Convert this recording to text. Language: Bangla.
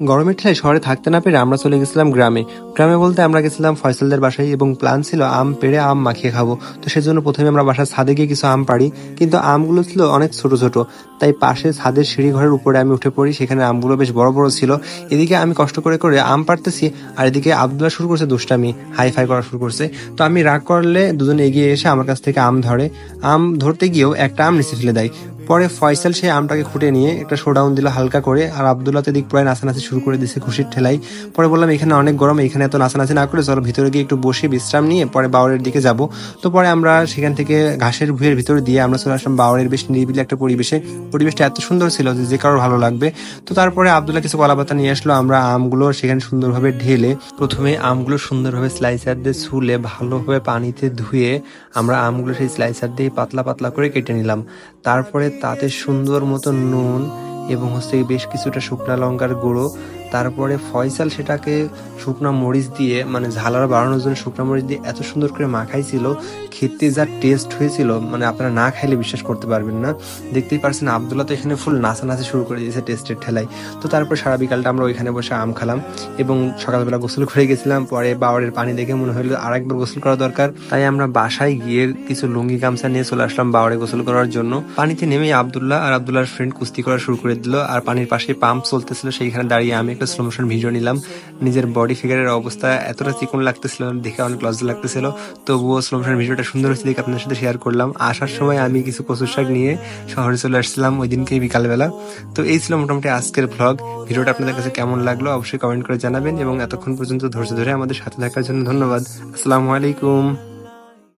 গরমের ঠেলায় শহরে থাকতে না পেরে আমরা চলে গেছিলাম গ্রামে। গ্রামে বলতে আমরা গেছিলাম ফয়সালদের বাসায় এবং প্ল্যান ছিল আম পেড়ে আম মাখিয়ে খাব। তো সেজন্য প্রথমে আমরা বাসার ছাদে গিয়ে কিছু আম পাড়ি, কিন্তু আমগুলো ছিল অনেক ছোট ছোট। তাই পাশে ছাদের সিঁড়ি ঘরের উপরে আমি উঠে পড়ি, সেখানে আমগুলো বেশ বড় বড় ছিল। এদিকে আমি কষ্ট করে করে আম পাড়তেছি, আর এদিকে আবদুল্লাহ শুরু করছে দুষ্টামি হাই ফাই করা শুরু করছে। তো আমি রাগ করলে দুজন এগিয়ে এসে আমার কাছ থেকে আম ধরে। আম ধরতে গিয়েও একটা আম নিচে ফেলে দেয়। পরে ফয়সাল সেই আমটাকে খুঁটে নিয়ে একটা শোডাউন দিল হালকা করে, আর আবদুল্লাহ তো দিক প্রায় নাচানাচি শুরু করে দিছে খুশির ঠেলাই পরে বললাম, এখানে অনেক গরম, এখানে এত নাচানাচি না করে, চলো ভিতরে গিয়ে একটু বসে বিশ্রাম নিয়ে পরে বাউরের দিকে যাব। তো পরে আমরা সেখান থেকে ঘাসের ভুঁয়ের ভিতরে দিয়ে আমরা চলে আসলাম বাউরের বেশ নিরিবিলি একটা পরিবেশে। পরিবেশটা এত সুন্দর ছিল যে যে কারোর ভালো লাগবে। তো তারপরে আবদুল্লাহ কিছু কলাপাতা নিয়ে আসলো, আমরা আমগুলো সেখানে সুন্দরভাবে ঢেলে, প্রথমে আমগুলো সুন্দরভাবে স্লাইসার দিয়ে ছুলে ভালোভাবে পানিতে ধুয়ে আমরা আমগুলো সেই স্লাইসার দিয়ে পাতলা পাতলা করে কেটে নিলাম। তারপরে তাতে সুন্দর মতো নুন এবং হচ্ছে বেশ কিছুটা শুকনা লঙ্কার গুঁড়ো তারপরে ফয়সাল সেটাকে শুকনো মরিচ দিয়ে মানে ঝালার বাড়ানোর জন্য শুকনো মরিচ দিয়ে এত সুন্দর করে মাখাইছিল, খেতে যা টেস্ট হয়েছিল মানে আপনারা না খাইলে বিশ্বাস করতে পারবেন না। দেখতেই পারছেন আবদুল্লাহ তো এখানে ফুল নাচা নাচানাচি শুরু করে দিয়েছে টেস্টের ঠেলাই তো তারপর সারা বিকালটা আমরা ওইখানে বসে আম খেলাম এবং সকালবেলা গোসল করে গেছিলাম, পরে বাওয়ারের পানি দেখে মনে হলো আরেকবার গোসল করা দরকার। তাই আমরা বাসায় গিয়ে কিছু লুঙ্গি গামছা নিয়ে চলে আসলাম বাওয়ারে গোসল করার জন্য। পানিতে নেমে আবদুল্লাহ আর আবদুল্লাহর ফ্রেন্ড কুস্তি করা শুরু করে দিল, আর পানির পাশে পাম্প চলতেছিল, সেইখানে দাঁড়িয়ে আমি স্লো মোশন ভিডিও নিলাম। নিজের বডি ফিগারের অবস্থা এতটা চিকন লাগতেছিল, দেখে অনেক লজ্জা লাগতেছিল। তবুও স্লো মোশন ভিডিওটা সুন্দর হচ্ছে দেখে আপনার সাথে শেয়ার করলাম। আসার সময় আমি কিছু কচুর শাক নিয়ে শহরে চলে আসছিলাম ওই দিনকে বিকালবেলা। তো এই ছিল মোটামুটি আজকের ভ্লগ ভিডিওটা আপনাদের কাছে কেমন লাগল অবশ্যই কমেন্ট করে জানাবেন এবং এতক্ষণ পর্যন্ত ধৈর্য ধরে আমাদের সাথে থাকার জন্য ধন্যবাদ। আসসালামু আলাইকুম।